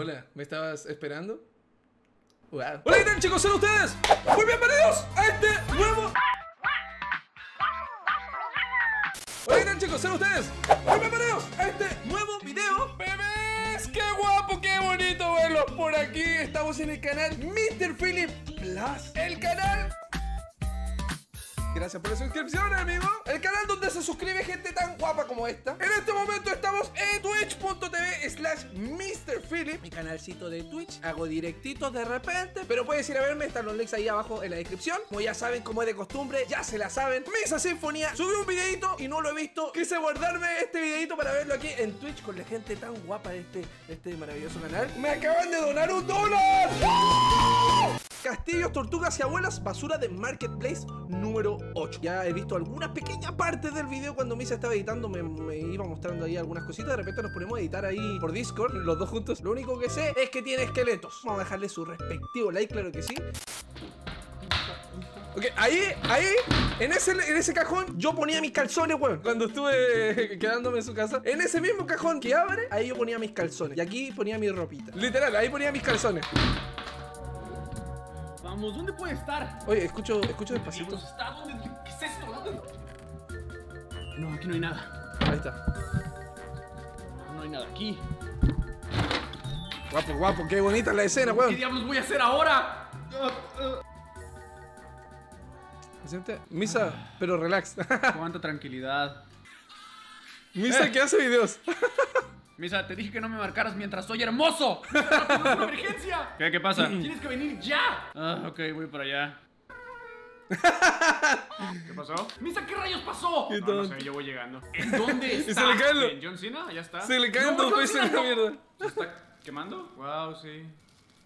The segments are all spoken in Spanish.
Hola, ¿me estabas esperando? Wow. Hola, ¿qué tal chicos? ¿Son ustedes? Muy bienvenidos a este nuevo... Hola, ¿qué tal chicos? ¿Son ustedes? Muy bienvenidos a este nuevo video. ¡Bebés! ¡Qué guapo, qué bonito verlos por aquí! Estamos en el canal Mr. Philip Plus. El canal Gracias por la suscripción, amigo. El canal donde se suscribe gente tan guapa como esta. En este momento estamos en twitch.tv slash MrPhilip. Mi canalcito de Twitch. Hago directitos de repente. Pero puedes ir a verme. Están los links ahí abajo en la descripción. Como ya saben, como es de costumbre, ya se la saben. Misa Sinfonía. Subí un videito y no lo he visto. Quise guardarme este videito para verlo aquí en Twitch con la gente tan guapa de este, de este maravilloso canal. Me acaban de donar un dólar. Castillos, tortugas y abuelas, basura de Marketplace número 8. Ya he visto algunas pequeñas partes del video cuando Misa estaba editando, me, iba mostrando ahí algunas cositas. De repente nos ponemos a editar ahí por Discord, los dos juntos. Lo único que sé es que tiene esqueletos. Vamos a dejarle su respectivo like, claro que sí. Ok, ahí, ahí, en ese, en ese cajón yo ponía mis calzones, weón. Cuando estuve quedándome en su casa. En ese mismo cajón que abre, ahí yo ponía mis calzones. Y aquí ponía mi ropita. Literal, ahí ponía mis calzones. Vamos, ¿dónde puede estar? Oye, escucho, escucho ¿Dónde despacito. está? ¿Dónde? ¿Qué es esto? ¿Dónde? No, aquí no hay nada. Ahí está. No, no hay nada aquí. Guapo, guapo, qué bonita la escena, ¿Qué weón. diablos voy a hacer ahora? Misa, pero relax. Cuánta tranquilidad. Misa que hace videos. Misa, te dije que no me marcaras mientras soy hermoso. ¡Es una emergencia! ¿Qué, qué pasa? Tienes que venir ya. Ah, ok, voy para allá. ¿Qué pasó? Misa, ¿qué rayos pasó? ¿Qué No, no sé, yo voy llegando. ¿En dónde Y se está? le caen los- Bien, John Cena, ya está. Se le caen No, dos no, en la mierda. ¿Se está quemando? Wow, sí.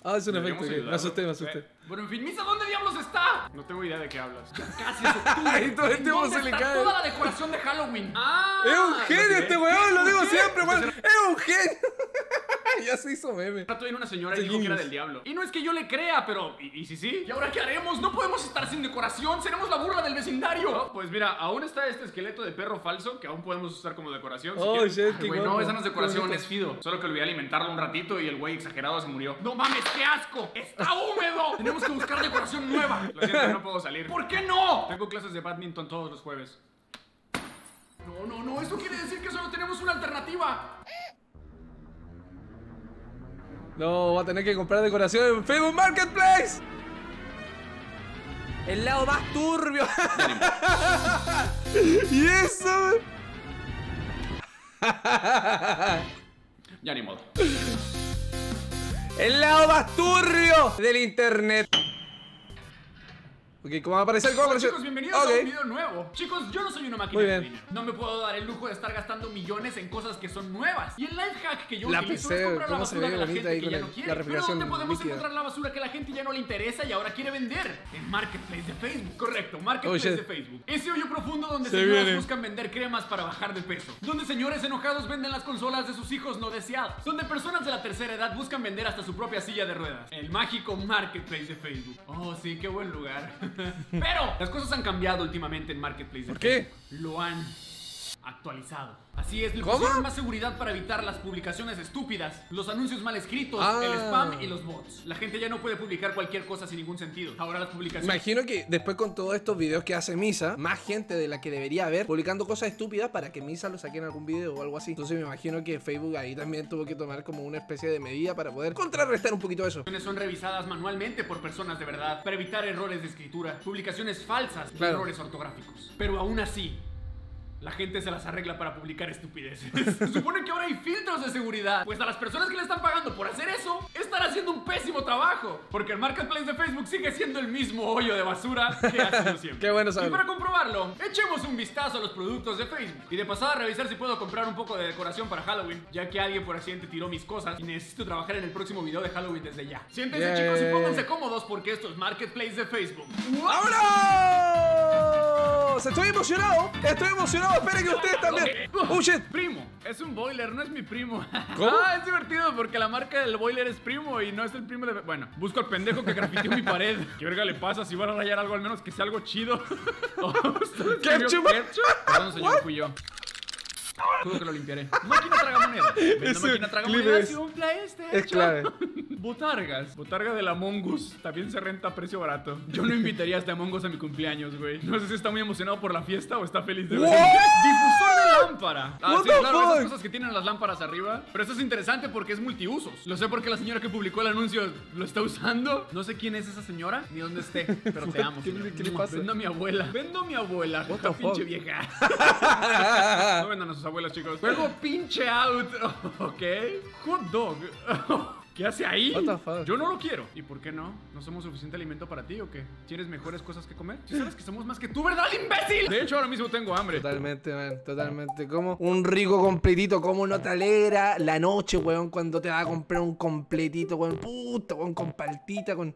Ah, es un efecto. ok. Me asusté, me asusté. Eh, Bueno, en fin, Misa, ¿dónde diablos está? no tengo idea de qué hablas. Casi es octubre. Todo el ¿En tiempo dónde se le está cae. toda la decoración de Halloween. ¡Ah! Es un genio este weón, lo digo siempre, weón. Ya se hizo meme. Rato una señora y dijo que era del diablo. Y no es que yo le crea, pero... ¿Y, y si sí? ¿Y ahora qué haremos? No podemos estar sin decoración. Seremos la burla del vecindario. No, pues mira, aún está este esqueleto de perro falso que aún podemos usar como decoración. si Oh, shit, Ay, no, esa no es decoración, es Fido. Solo que olvidé alimentarlo un ratito y el güey exagerado se murió. No mames, qué asco. Está húmedo. Tenemos que buscar decoración nueva. Lo siento, no puedo salir. ¿Por qué no? Tengo clases de badminton todos los jueves. No, no, no. Eso quiere decir que solo tenemos una alternativa. No, va a tener que comprar decoración en Facebook Marketplace. El lado más turbio. y eso. Ya ni modo. El lado más turbio del internet. Ok, ¿cómo va a aparecer? ¿Cómo va a Hola, aparecer? chicos, bienvenidos a un video nuevo. Chicos, yo no soy una máquina Muy de bien. dinero. No me puedo dar el lujo de estar gastando millones en cosas que son nuevas. Y el life hack que yo La utilizo PC, es comprar la basura de la gente que ya el- no la quiere. Pero ¿dónde podemos líquida. encontrar la basura que la gente ya no le interesa y ahora quiere vender? En Marketplace de Facebook. Correcto, Marketplace Oh, de Facebook. Ese hoyo profundo donde Se señoras viene. buscan vender cremas para bajar de peso. Donde señores enojados venden las consolas de sus hijos no deseados. Donde personas de la tercera edad buscan vender hasta su propia silla de ruedas. El mágico Marketplace de Facebook. Oh, sí, qué buen lugar. Pero las cosas han cambiado últimamente en Marketplace ¿Por qué? Lo han actualizado. Así es, le ¿Cómo? pusieron más seguridad para evitar las publicaciones estúpidas, los anuncios mal escritos, Ah. el spam y los bots. La gente ya no puede publicar cualquier cosa sin ningún sentido. Ahora las publicaciones Imagino que después con todos estos videos que hace Misa, más gente de la que debería haber publicando cosas estúpidas para que Misa lo saque en algún video o algo así. Entonces me imagino que Facebook ahí también tuvo que tomar como una especie de medida para poder contrarrestar un poquito eso. son revisadas manualmente por personas de verdad para evitar errores de escritura, publicaciones falsas y errores ortográficos. Pero aún así, la gente se las arregla para publicar estupideces. Se supone que ahora hay filtros de seguridad. Pues a las personas que le están pagando por hacer eso, están haciendo un pésimo trabajo. Porque el marketplace de Facebook sigue siendo el mismo hoyo de basura que ha sido siempre. Qué bueno Y saberlo. para comprobarlo, echemos un vistazo a los productos de Facebook. Y de pasada revisar si puedo comprar un poco de decoración para Halloween, ya que alguien por accidente tiró mis cosas y necesito trabajar en el próximo video de Halloween desde ya. Siéntense chicos y pónganse cómodos porque esto es Marketplace de Facebook. Estoy emocionado, estoy emocionado, esperen que ustedes también. Oh shit. Primo, es un boiler, no es mi primo. ¿Cómo? Ah, es divertido porque la marca del boiler es primo y no es el primo de. Bueno, busco al pendejo que grafiteó mi pared. ¿Qué verga le pasa si van a rayar algo al menos que sea algo chido? Oh, ¿usted escribió Ketchup. Perdón, señor, fui yo. Juro que lo limpiaré. Máquina tragamonedas. Ese máquina tragamonedas es- y un PlayStation. es clave. Botargas. Botarga de la Mongus. También se renta a precio barato. Yo no invitaría a este Among Us a mi cumpleaños, güey. No sé si está muy emocionado por la fiesta o está feliz de ver. Difusor de lámpara. Ah, What sí, claro, fuck? esas cosas que tienen las lámparas arriba. Pero esto es interesante porque es multiusos. Lo sé porque la señora que publicó el anuncio lo está usando. No sé quién es esa señora ni dónde esté, pero te amo. ¿Qué- le pasa? Vendo a mi abuela. Vendo a mi abuela. What the pinche fuck? vieja. No vendan a sus abuelas, chicos. Juego pinche out. Ok. Hot dog. ¿Qué hace ahí? What the fuck? Yo no lo quiero. ¿Y por qué no? ¿No somos suficiente alimento para ti o qué? ¿Tienes mejores cosas que comer? Si sabes que somos más que tú, ¿verdad, imbécil? De hecho, ahora mismo tengo hambre. Totalmente, man, totalmente. Como un rico completito, como no te alegra la noche, weón, cuando te vas a comprar un completito, weón, puta, weón, con paltita, con,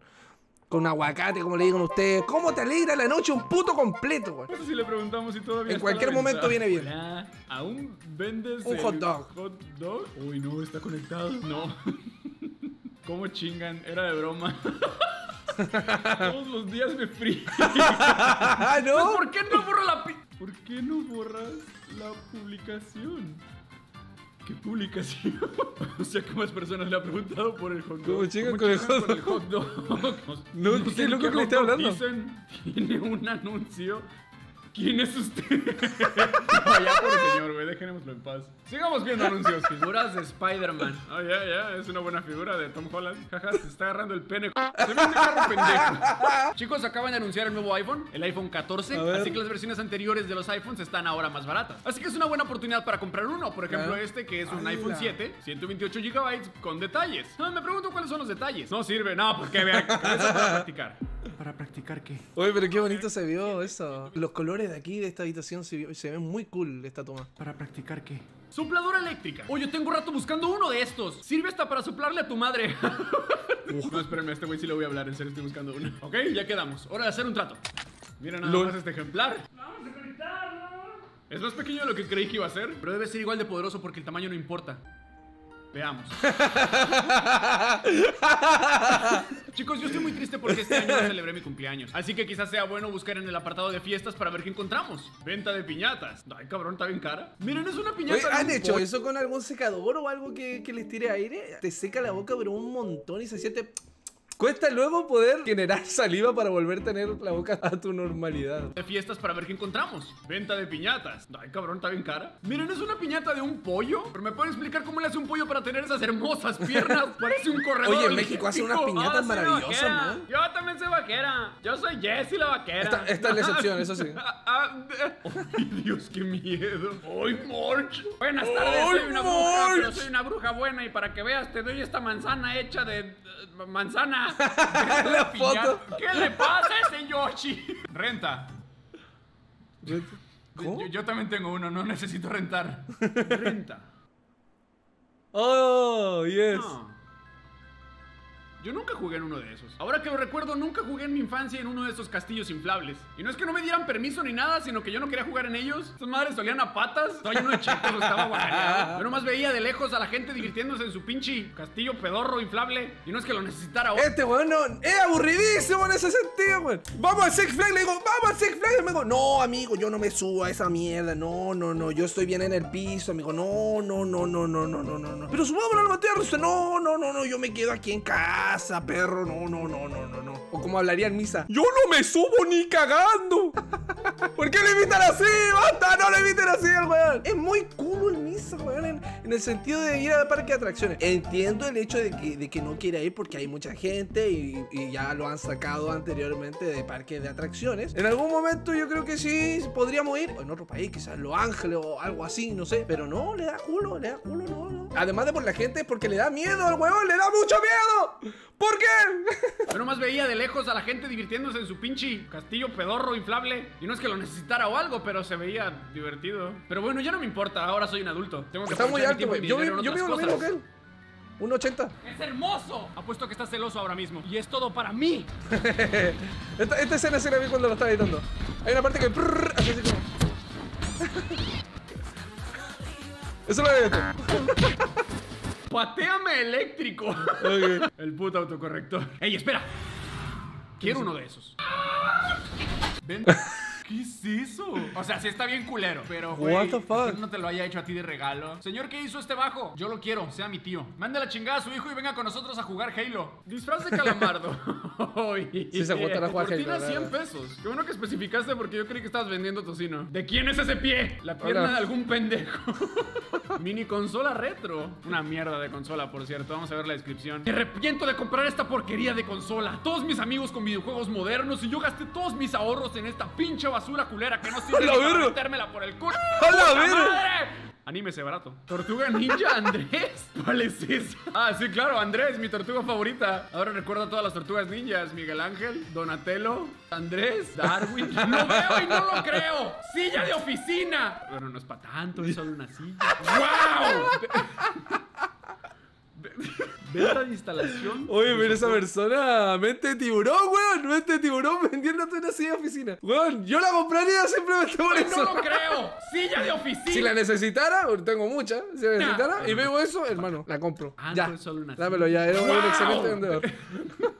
con aguacate, como le digan ustedes. ¿Cómo te alegra la noche un puto completo, weón? No sé si le preguntamos si todavía En cualquier momento viene bien. Hola, ¿Aún vendes Un el hot dog. hot dog? Uy, no, está conectado. No. ¿Cómo chingan? Era de broma. Todos los días me frío. ¡Ah, Pues, no! ¿Por qué no borro la pi- ¿Por qué no borras la publicación? ¿Qué publicación? o sea, que más personas le han preguntado por el hot dog. ¿Cómo chingan con el hot con el hot dog? No, sé qué loco que le dog hablando. Dicen, tiene un anuncio. ¿Quién es usted? Vaya por el señor, güey, déjenoslo en paz. Sigamos viendo anuncios. Figuras de Spider-Man. Oh, ya, ya, es una buena figura de Tom Holland. Jaja, se está agarrando el pene. Se vende carro pendejo. Chicos, acaban de anunciar el nuevo iPhone, el iPhone 14. A ver. Así que las versiones anteriores de los iPhones están ahora más baratas. Así que es una buena oportunidad para comprar uno. Por ejemplo, este que es un iPhone 7, 128 GB con detalles. Ah, me pregunto cuáles son los detalles. No sirve, no, porque vea, eso para practicar. ¿Para practicar qué? Oye, pero qué bonito se vio eso. Los colores de aquí, de esta habitación, se, vio- se ven muy cool esta toma. ¿Para practicar qué? Sopladora eléctrica. Oye, tengo rato buscando uno de estos. Sirve hasta para soplarle a tu madre. no, espérenme, a este güey sí le voy a hablar. En serio, estoy buscando uno. Ok, ya quedamos. Hora de hacer un trato. Mira nada Lol. más este ejemplar. Vamos a conectarlo. Es más pequeño de lo que creí que iba a ser, pero debe ser igual de poderoso porque el tamaño no importa. Veamos. Chicos, yo estoy muy triste porque este año no celebré mi cumpleaños. Así que quizás sea bueno buscar en el apartado de fiestas para ver qué encontramos. Venta de piñatas. Ay, cabrón, está bien cara. Miren, es una piñata. Oye, ¿han hecho eso con algún secador o algo que, que les tire aire? Te seca la boca, pero un montón y se siente. Cuesta luego poder generar saliva para volver a tener la boca a tu normalidad. de fiestas para ver qué encontramos. Venta de piñatas. Ay, cabrón, está bien cara. Miren, es una piñata de un pollo. Pero me pueden explicar cómo le hace un pollo para tener esas hermosas piernas. Parece un corredor. Oye, en México hacen unas piñatas soy maravillosas, vaquera. man. Yo también soy vaquera. Yo soy Jessie la vaquera. Esta, esta es la excepción, eso sí. Ah, ah, Ay, Dios, qué miedo. ¡Ay, March! Buenas tardes, ¡Ay, soy una bruja, pero soy una bruja buena y para que veas te doy esta manzana hecha de... eh, manzana. La foto. ¿Qué le pasa a ese Yoshi? Renta. ¿Cómo? Yo, yo también tengo uno, no necesito rentar. Renta. Oh, yes. No. Yo nunca jugué en uno de esos. Ahora que lo recuerdo, nunca jugué en mi infancia en uno de esos castillos inflables. Y no es que no me dieran permiso ni nada, sino que yo no quería jugar en ellos. Estas madres solían a patas. Estaba lleno de chetos, estaba guacareado. Yo nomás veía de lejos a la gente divirtiéndose en su pinche castillo pedorro inflable. Y no es que lo necesitara ahora. Este weón no, es aburridísimo en ese sentido, weón. Vamos a Six Flags, le digo, vamos a Six Flags. Me digo, no, amigo, yo no me subo a esa mierda. No, no, no, yo estoy bien en el piso, amigo. No, no, no, no, no, no, no, no. Pero subamos a la montaña. No, no, no, no, yo me quedo aquí en casa perro. No, no, no, no, no, no. O como hablaría en misa. Yo no me subo ni cagando. ¿Por qué le invitan así? ¡Basta! No le inviten así al weón. Es muy cool el En, el sentido de ir al parque de atracciones. Entiendo el hecho de que, no quiera ir porque hay mucha gente y, ya lo han sacado anteriormente de parques de atracciones. En algún momento yo creo que sí podríamos ir. En otro país, quizás Los Ángeles o algo así, no sé. Pero no, le da culo, le da culo, no, no. Además de por la gente, porque le da miedo al weón, le da mucho miedo. ¿Por qué? Yo nomás veía de lejos a la gente divirtiéndose en su pinche castillo pedorro inflable. Y no es que lo necesitara o algo, pero se veía divertido. Pero bueno, ya no me importa, ahora soy un adulto. Tengo que Está muy alto, güey. Yo, yo lo mismo que él. Un 80. ¡Es hermoso! Apuesto que estás celoso ahora mismo. Y es todo para mí. esta, esta escena se la vi cuando lo estaba editando. Hay una parte que. prrr, así, así como. Eso lo he visto. ¡Pateame eléctrico! El puto autocorrector. ¡Ey, espera! Quiero uno de esos. Ven. ¿Qué es eso? O sea, sí está bien culero, pero What güey, the fuck? no te lo haya hecho a ti de regalo. Señor, ¿qué hizo este bajo? Yo lo quiero, sea mi tío. Mande la chingada a su hijo y venga con nosotros a jugar Halo. Disfraz de calamardo. Sí se aguantan a jugar Halo, Cortina la 100 verdad. pesos. Qué bueno que especificaste porque yo creí que estabas vendiendo tocino. ¿De quién es ese pie? La pierna Hola. de algún pendejo. Mini consola retro. Una mierda de consola, por cierto. Vamos a ver la descripción. Me arrepiento de comprar esta porquería de consola. Todos mis amigos con videojuegos modernos y yo gasté todos mis ahorros en esta pinche basura culera que no sirve ¡A la ni para metérmela por el culo. ¡A la ¡Puta verga! madre! Anímese barato. Tortuga Ninja Andrés. ¿Cuál es esa? Ah, sí, claro, Andrés, mi tortuga favorita. Ahora recuerdo a todas las tortugas ninjas. Miguel Ángel, Donatello, Andrés, Darwin. ¡No veo y no lo creo! ¡Silla de oficina! Bueno, no es para tanto, es solo una silla. ¡Wow! Venta de instalación. Oye, pero esa persona, mente de tiburón, weón. Mente de tiburón vendiéndote una silla de oficina. Weón, yo la compraría simplemente por ¡No lo creo! ¡Silla de oficina! Si la necesitara, tengo muchas, si la necesitara y veo eso, hermano, la compro. Ah, ya. no, es solo una Dámelo ya, era un ¡Wow! excelente vendedor.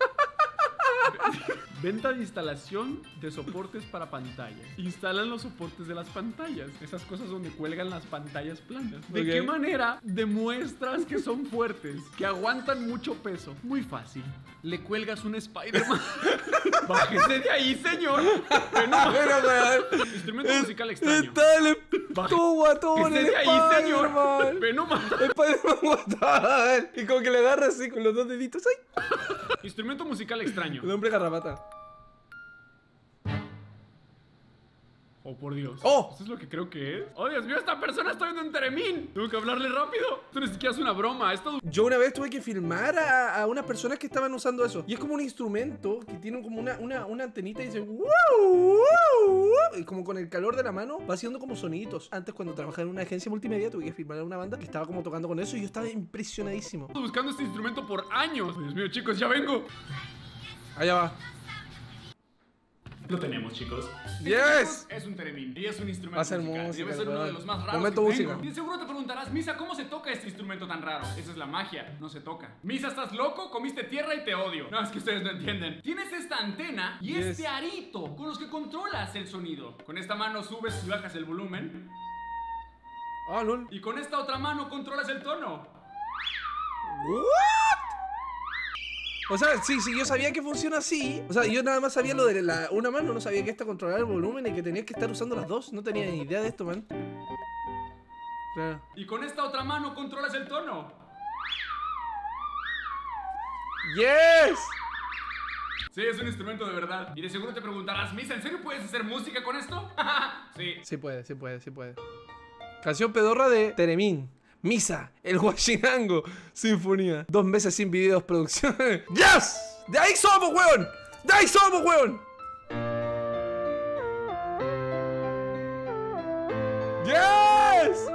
Venta de instalación de soportes para pantallas. Instalan los soportes de las pantallas. Esas cosas donde cuelgan las pantallas planas. ¿De qué manera demuestras que son fuertes? Que aguantan mucho peso. Muy fácil. Le cuelgas un Spider-Man. Bájese de ahí, señor. Bueno, weón. instrumento musical extraño. Dale, tú guatón, Bájese de ahí, señor. Nomás. Spider-Man. Y como que le agarra así con los dos deditos. ¡Ay! Instrumento musical extraño. El hombre garrapata. Oh, por Dios. ¡Oh! ¿Eso es lo que creo que es? ¡Oh, Dios mío! ¡Esta persona está viendo un teremín! Tengo que hablarle rápido. Esto ni siquiera es una broma. Esto... Yo una vez tuve que filmar a, a unas personas que estaban usando eso. Y es como un instrumento que tiene como una, una, una antenita y dice "Wow, wow, wow", Y como con el calor de la mano va haciendo como soniditos. Antes cuando trabajaba en una agencia multimedia tuve que filmar a una banda que estaba como tocando con eso y yo estaba impresionadísimo. Estoy buscando este instrumento por años. Dios mío, chicos, ya vengo. Allá va. Lo tenemos, chicos. Yes. Es un teremín. Y es un instrumento Va a ser musical. música, Debe ser uno de los más raros Momento que música. tengo. Y seguro te preguntarás, Misa, ¿cómo se toca este instrumento tan raro? Esa es la magia. No se toca. Misa, ¿estás loco? Comiste tierra y te odio. No, es que ustedes no entienden. Tienes esta antena y Yes. este arito con los que controlas el sonido. Con esta mano subes y bajas el volumen. Ah, lol. Y con esta otra mano controlas el tono. What? O sea, sí, sí, yo sabía que funciona así. O sea, yo nada más sabía lo de la, una mano, no sabía que esta controlaba el volumen y que tenías que estar usando las dos. No tenía ni idea de esto, man. Claro. Y con esta otra mano controlas el tono. ¡Yes! Sí, es un instrumento de verdad. Y de seguro te preguntarás, Misa, ¿en serio puedes hacer música con esto? sí. Sí puede, sí puede, sí puede. Canción pedorra de Teremín. Misa, el Huachinango, Sinfonía. Dos meses sin videos, producciones. ¡Yes! ¡De ahí somos, weón! ¡De ahí somos, weón! ¡Yes!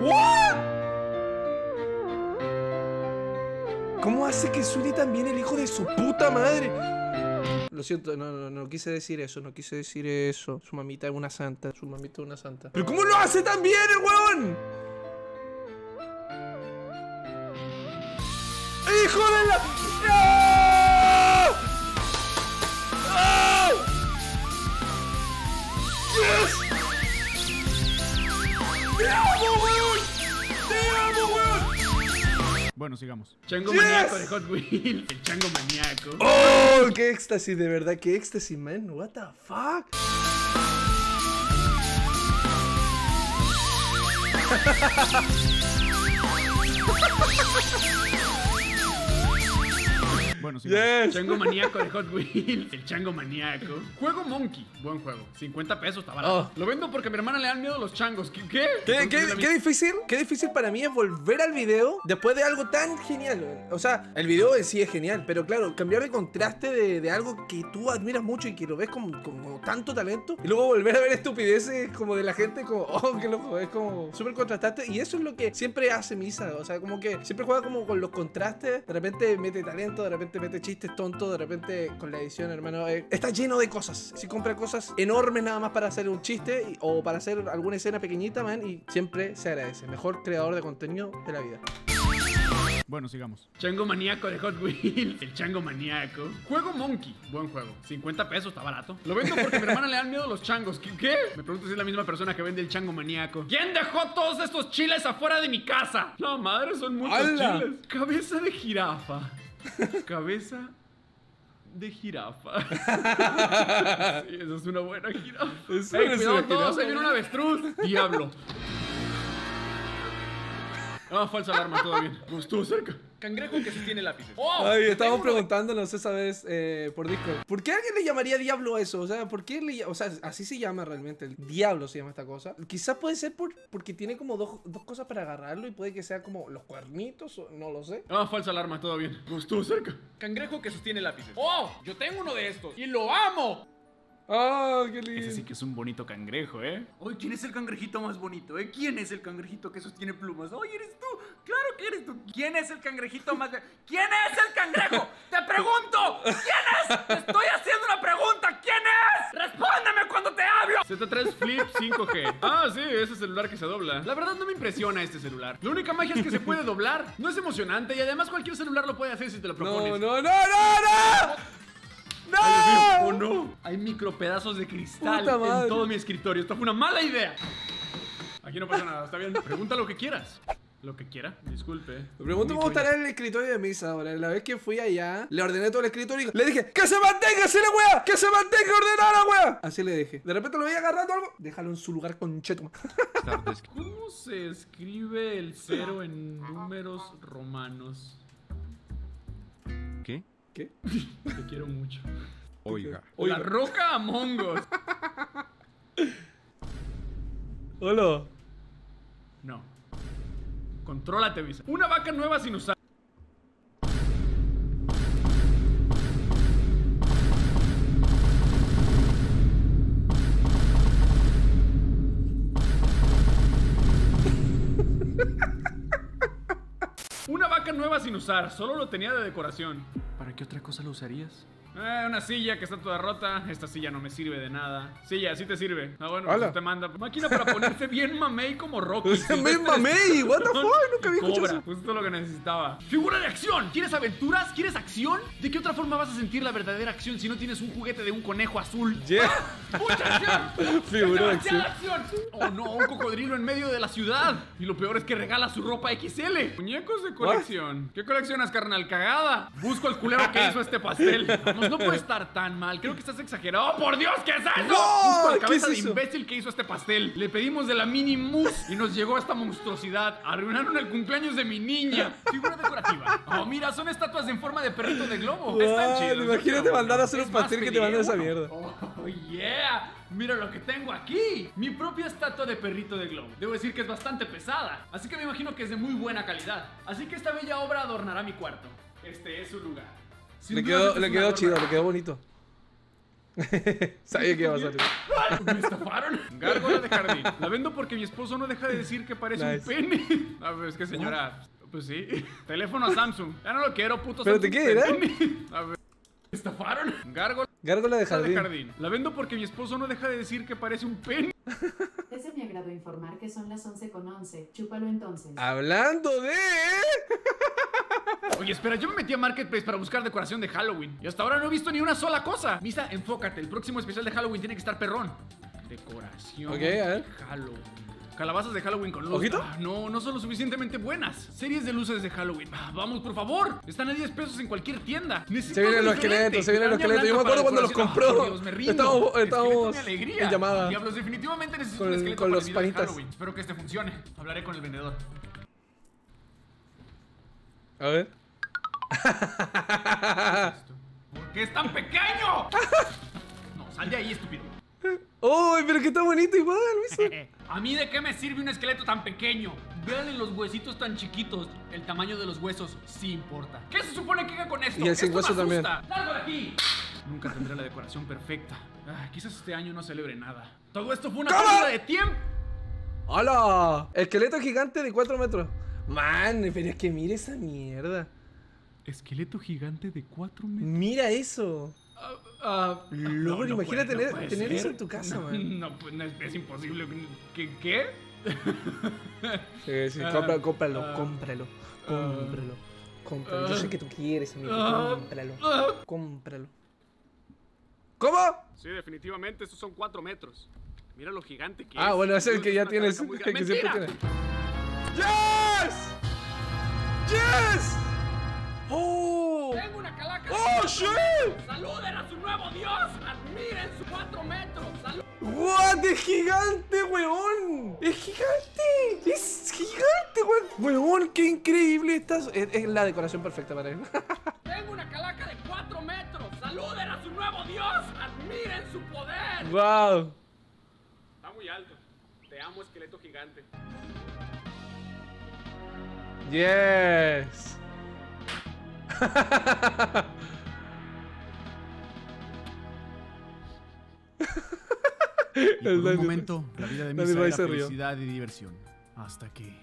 ¿What? ¿Cómo hace que suene tan bien el hijo de su puta madre? Lo siento, no, no, no quise decir eso, no quise decir eso. Su mamita es una santa, su mamita es una santa. ¿Pero cómo lo hace tan bien el huevón? Sigamos. Chango Yes. maníaco de Hot Wheels. El chango maníaco. ¡Oh! ¡Qué éxtasis, de verdad! ¡Qué éxtasis, man! ¿What the fuck? Bueno, sigamos. Yes. Chango maníaco de Hot Wheels. El chango maníaco. Juego Monkey. Buen juego. 50 pesos, está barato. Oh. Lo vendo porque a mi hermana le dan miedo los changos. ¿Qué? ¿Qué? ¿Qué, Entonces, qué- la qué difícil, qué difícil para mí es volver al video después de algo tan genial. O sea, el video en sí es genial, pero claro, cambiar de contraste de, de algo que tú admiras mucho y que lo ves como, como tanto talento, y luego volver a ver estupideces como de la gente, como, oh, qué loco, es como súper contrastante. Y eso es lo que siempre hace Misa. O sea, como que siempre juega como con los contrastes, de repente mete talento, de repente mete chistes tontos, de repente con la edición, hermano, eh, está lleno de cosas. Si compra cosas enormes nada más para hacer un chiste y- o para hacer alguna escena pequeñita, man, y siempre se agradece. Mejor creador de contenido de la vida. Bueno, sigamos. Chango maníaco de Hot Wheels. El chango maníaco. Juego Monkey. Buen juego. 50 pesos, está barato. Lo vendo porque a mi hermana le dan miedo los changos. ¿Qué? qué? Me pregunto si es la misma persona que vende el chango maníaco. ¿Quién dejó todos estos chiles afuera de mi casa? La madre, son muchos ¡Hala! chiles. Cabeza de jirafa. Cabeza de jirafa. sí, esa es una buena jirafa. Eso Ey, es cuidado una todos, jirafa. ahí viene un avestruz. Diablo. Ah, falsa alarma, todo bien. No estuvo cerca. Cangrejo que sostiene lápices. ¡Oh! Ay, estábamos preguntándonos esa vez eh, por Discord. ¿Por qué alguien le llamaría diablo a eso? O sea, ¿por qué le O sea, así se llama realmente. El diablo se llama esta cosa. Quizás puede ser por, porque tiene como dos, dos cosas para agarrarlo y puede que sea como los cuernitos, o- no lo sé. Ah, falsa alarma, todo bien. No estuvo cerca. Cangrejo que sostiene lápices. ¡Oh! Yo tengo uno de estos y lo amo. ¡Ah, qué lindo! Ese sí que es un bonito cangrejo, ¿eh? Oye, ¿quién es el cangrejito más bonito, eh? ¿Quién es el cangrejito que sostiene plumas? Oye, eres tú. Claro que eres tú. ¿Quién es el cangrejito más... ¿Quién es el cangrejo? ¡Te pregunto! ¿Quién es? ¡Te estoy haciendo una pregunta! ¿Quién es? ¡Respóndeme cuando te hablo! Z3 Flip 5G. Ah, sí, ese celular que se dobla. La verdad no me impresiona este celular. La única magia es que se puede doblar. No es emocionante y además cualquier celular lo puede hacer si te lo propones. No, no, no, no, no. Ay, ¡No! ¡Oh, no! Hay micropedazos de cristal en todo mi escritorio. Esto fue una mala idea. Aquí no pasa nada, está bien. Pregunta lo que quieras. Lo que quiera. Disculpe. Me pregunto cómo estará el escritorio de misa ahora. La vez que fui allá, le ordené todo el escritorio y le dije, ¡Que se mantenga así la wea! ¡Que se mantenga ordenada la wea! Así le dije. De repente lo veía agarrando algo. Déjalo en su lugar con cheto. ¿Cómo se escribe el cero en números romanos? ¿Qué? ¿Qué? Te quiero mucho. Oiga. La roca Among Us. Hola. No. Contrólate, Visa. Una vaca nueva sin usar. Una vaca nueva sin usar, solo lo tenía de decoración. ¿Para qué otra cosa lo usarías? Eh, una silla que está toda rota. Esta silla no me sirve de nada. Silla, sí te sirve. Ah, bueno, pues te manda. Máquina para ponerse bien mamey como Rocky. Me mamey, what the fuck, nunca había escuchado Cobra, eso. justo lo que necesitaba. Figura de acción. ¿Quieres aventuras? ¿Quieres acción? ¿De qué otra forma vas a sentir la verdadera acción si no tienes un juguete de un conejo azul? Yeah. ¡Mucha acción! Figura de ¡Demasiada acción! ¡Oh no! Un cocodrilo en medio de la ciudad. Y lo peor es que regala su ropa XL. Muñecos de colección. ¿Qué coleccionas, carnal? ¿Cagada? Busco al culero que hizo este pastel. Vamos, no puede estar tan mal. Creo que estás exagerado. ¡Oh, por Dios! ¿Qué es eso? No, ¿qué cabeza es de imbécil que hizo este pastel. Le pedimos de la mini mousse y nos llegó esta monstruosidad. Arruinaron el cumpleaños de mi niña. Figura decorativa. Oh, mira, son estatuas en forma de perrito de globo. Están Wow, chidos. yo imagínate mandar a hacer un Es pastel que te manden esa mierda. Oh, yeah. Mira lo que tengo aquí. Mi propia estatua de perrito de globo. Debo decir que es bastante pesada. Así que me imagino que es de muy buena calidad. Así que esta bella obra adornará mi cuarto. Este es su lugar. Sin Le quedó, le quedó chido, le quedó bonito. Sabía que iba a salir. ¿Me estafaron? Gárgola de jardín. La vendo porque mi esposo no deja de decir que parece Nice. un pene. A ver, es que señora. Pues sí. Teléfono Samsung. Ya no lo quiero, puto Espérate, Samsung ¿qué era? pene. A ver. ¿Me estafaron? Gárgola Gárgola de de jardín. jardín. La vendo porque mi esposo no deja de decir que parece un pene. Es de mi agrado informar que son las 11 con 11. Chúpalo entonces. Hablando de. Oye, espera, yo me metí a Marketplace para buscar decoración de Halloween. Y hasta ahora no he visto ni una sola cosa. Misa, enfócate. El próximo especial de Halloween tiene que estar perrón. Decoración. Ok, a ver. de Halloween. Calabazas de Halloween con luz. ¿Ojito? Ah, no, no son lo suficientemente buenas. Series de luces de Halloween. Ah, vamos, por favor. Están a 10 pesos en cualquier tienda. Necesito Se vienen los esqueletos, se vienen los esqueletos. Yo me acuerdo cuando los compró. Dios, me rindo. Mi alegría. en llamada. Diablos, definitivamente necesito Con un el- esqueleto con para los el video de panitas. Halloween. Espero que este funcione. Hablaré con el vendedor. A ver. ¿Por qué es tan pequeño? No, sal de ahí, estúpido. ¡Uy, pero que está bonito igual, Luis! ¿A mí de qué me sirve un esqueleto tan pequeño? Véanle los huesitos tan chiquitos. El tamaño de los huesos sí importa. ¿Qué se supone que haga con esto? Y el sin hueso también. ¡Largo de aquí! Nunca tendré la decoración perfecta. Ah, quizás este año no celebre nada. Todo esto fue una pérdida de tiempo. ¡Hola! Esqueleto gigante de 4 metros. Man, pero es que mira esa mierda. Esqueleto gigante de 4 metros. Mira eso. Ah, Lord, imagina puede- tener- puede tener ser. eso en tu casa, no, man. No, pues no, es, es imposible. ¿Qué? ¿Qué? Sí, sí, Ah, cómpralo, ah, cómpralo, cómpralo. Cómpralo. Yo sé que tú quieres, amigo. Ah. Cómpralo. Ah. Cómpralo. ¿Cómo? Sí, definitivamente, estos son 4 metros. Mira lo gigante que es. Ah, bueno, es el que ya tienes. que siempre ¡Mentira! ¡Yes! ¡Yes! ¡Oh! Tengo una calaca. ¡Oh, shit! ¡Saluden a su nuevo dios! ¡Admiren sus 4 metros! ¡Salud! ¡What! ¡Es gigante, weón! ¡Es gigante! ¡Es gigante, weón! ¡Weón, qué increíble estás! Es, es la decoración perfecta para él. Tengo una calaca de 4 metros. ¡Saluden a su nuevo dios! ¡Admiren su poder! ¡Wow! Está muy alto. Te amo, esqueleto gigante. ¡Yes! Y por un momento, la vida de Dani Misa era felicidad y diversión. Hasta que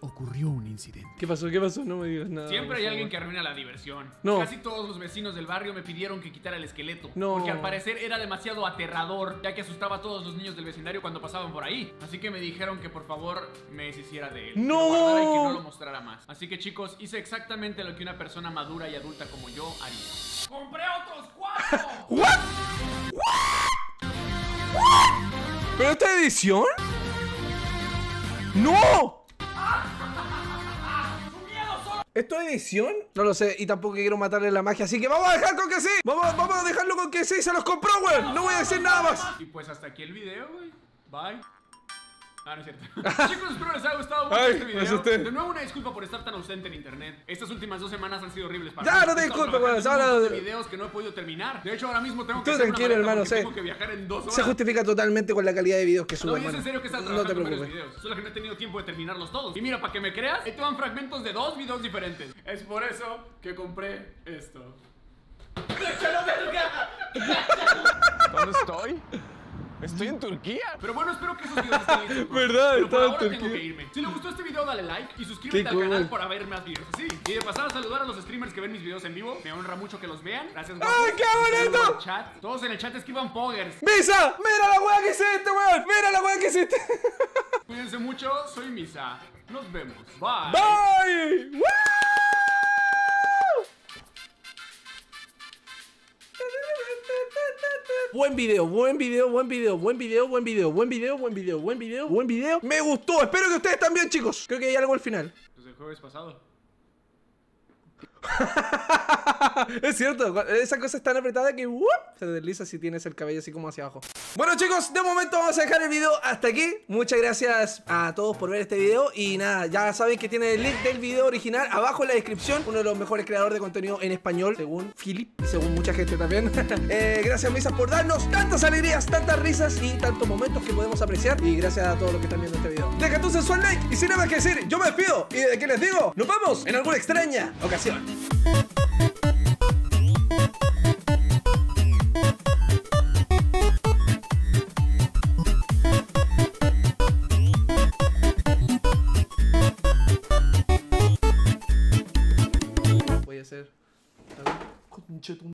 ocurrió un incidente. ¿Qué pasó? ¿Qué pasó? No me digas nada. Siempre hay favor. alguien que arruina la diversión. No. Casi todos los vecinos del barrio me pidieron que quitara el esqueleto. No. Porque al parecer era demasiado aterrador, ya que asustaba a todos los niños del vecindario cuando pasaban por ahí. Así que me dijeron que por favor me deshiciera de él. que ¡No! guardara y que no lo mostrara más. Así que chicos, hice exactamente lo que una persona madura y adulta como yo haría. ¡Compré otros cuatro! ¿What? ¿Pero esta edición? ¡No! ¿Esto es edición? No lo sé, y tampoco quiero matarle la magia, así que vamos a dejar con que sí. Vamos, vamos a dejarlo con que sí, se los compró, güey. No voy a decir nada más. Y pues hasta aquí el video, güey. Bye. Ah, no es cierto. Chicos, espero les haya gustado mucho Ay, este video. asusté. De nuevo, una disculpa por estar tan ausente en internet. Estas últimas dos semanas han sido horribles para Ya, mí. no te disculpes, trabajando güey, ahora- de videos que no he podido terminar. De hecho, ahora mismo tengo que Tú tranquilo, hermano, sé. Tengo que viajar en dos horas. Se justifica totalmente con la calidad de videos que subo, No, y es hermano. en serio que estás No te trabajando en preocupes. videos. Solo que no he tenido tiempo de terminarlos todos. Y mira, para que me creas, ahí te van fragmentos de dos videos diferentes. Es por eso que compré esto. ¿Dónde estoy? Estoy en Turquía. Pero bueno, espero que esos videos estén listos. ¿Verdad? Pero por Estaba en ahora tengo Turquía. que irme. Si les gustó este video, dale like y suscríbete al canal para ver más videos así. Y de pasada, saludar a los streamers que ven mis videos en vivo. Me honra mucho que los vean. Gracias, guapos. ¡Ay, qué bonito! chat. Todos en el chat escriban poggers. ¡Misa! ¡Mira la weá que hiciste, weón! ¡Mira la weá que hiciste! Cuídense mucho, soy Misa. Nos vemos. Bye. ¡Bye! ¡Woo! Buen video, buen video, buen video, buen video, buen video, buen video, buen video, buen video, buen video. Me gustó, espero que ustedes también, chicos. Creo que hay algo al final. Desde el jueves pasado. es cierto, esa cosa es tan apretada que se desliza si tienes el cabello así como hacia abajo. Bueno chicos, de momento vamos a dejar el video hasta aquí. Muchas gracias a todos por ver este video. Y nada, ya saben que tiene el link del video original abajo en la descripción. Uno de los mejores creadores de contenido en español, según Philip y según mucha gente también. Eh, gracias Misas por darnos tantas alegrías, tantas risas y tantos momentos que podemos apreciar. Y gracias a todos los que están viendo este video. Deja tu sensual like y sin nada más que decir, yo me despido. Y de que les digo, nos vemos en alguna extraña ocasión. Bye.